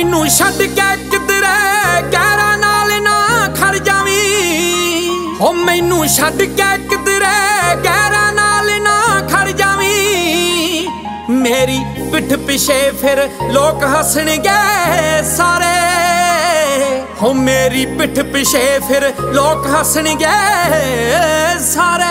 ਮੈਨੂੰ ਛੱਡ ਕੇ ਕਿਧਰੇ ਗਹਿਰਾ ਨਾਲ ਨਾ ਖੜ ਜਾਵੀਂ। ਓ ਮੈਨੂੰ ਛੱਡ ਕੇ ਕਿਧਰੇ ਗਹਿਰਾ ਨਾਲ ਨਾ ਖੜ ਜਾਵੀਂ। ਮੇਰੀ ਪਿੱਠ ਪਿਛੇ ਫਿਰ ਲੋਕ ਹੱਸਣਗੇ ਸਾਰੇ। ਹੋ ਮੇਰੀ ਪਿੱਠ ਪਿਛੇ ਫਿਰ ਲੋਕ ਹੱਸਣਗੇ ਸਾਰੇ।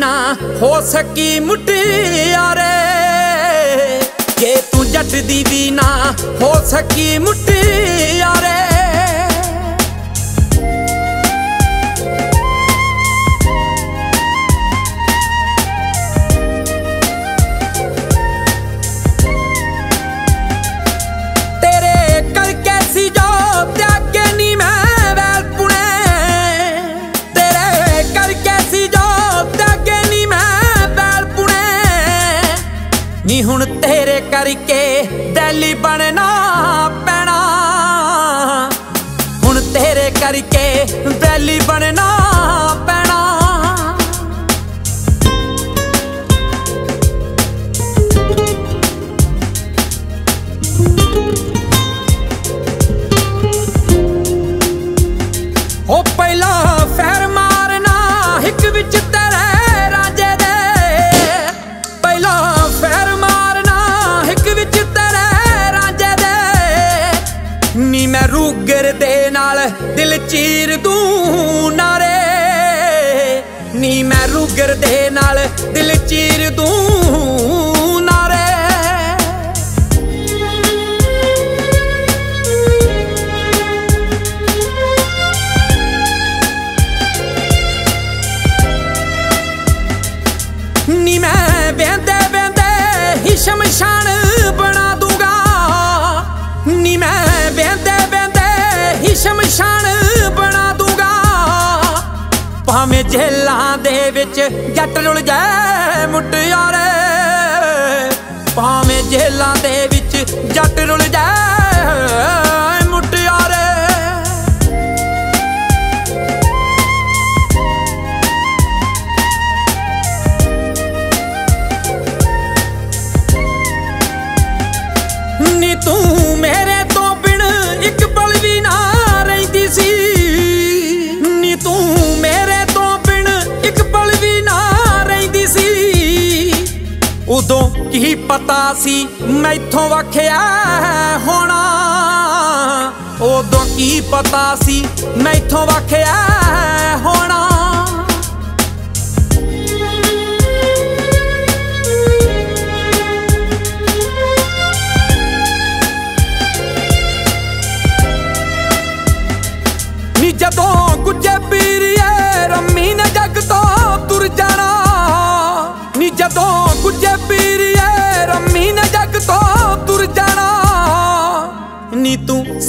ਨਾ ਹੋ ਸਕੀ ਮੁਟਿਆਰੇ ਜੇ ਤੂੰ ਜੱਟ ਦੀ ਵੀ ਨਾ ਹੋ ਸਕੀ ਮੁਟਿਆਰੇ ਕਰਕੇ ਦਿੱਲੀ ਬਣਨਾ। ਦਿਲ ਚੀਰ ਦੂੰ ਨਾਰੇ ਨੀ ਮੈਂ ਰੂਗਰ ਦੇ ਨਾਲ ਦਿਲ ਚੀਰ ਦੂੰ ਨਾਰੇ ਨੀ ਮੈਂ ਵੇਂਦੇ ਵੇਂਦੇ ਹੀ ਸ਼ਮਸ਼ਾਨ ਭਾਵੇਂ ਜੇਲਾਂ ਦੇ ਵਿੱਚ ਜੱਟ ਰੁਲ ਜਾਏ ਮੁਟਿਆਰੇ ਭਾਵੇਂ ਜੇਲਾਂ ਦੇ ਵਿੱਚ ਜੱਟ ਉਦੋਂ ਕੀ ਪਤਾ ਸੀ ਮੈਥੋਂ ਵਖਿਆ ਹੋਣਾ? ਉਦੋਂ ਕੀ ਪਤਾ ਸੀ ਮੈਥੋਂ ਵਖਿਆ ਹੋਣਾ?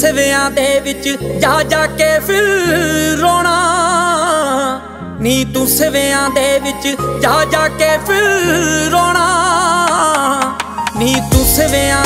ਸਿਵਿਆਂ ਦੇ ਵਿੱਚ ਜਾ ਜਾ ਕੇ ਫਿਰ ਰੋਣਾ। ਨੀ ਤੂੰ ਸਿਵਿਆਂ ਦੇ ਵਿੱਚ ਜਾ ਜਾ ਕੇ ਫਿਰ ਰੋਣਾ। ਨੀ ਤੂੰ ਸਿਵਿਆਂ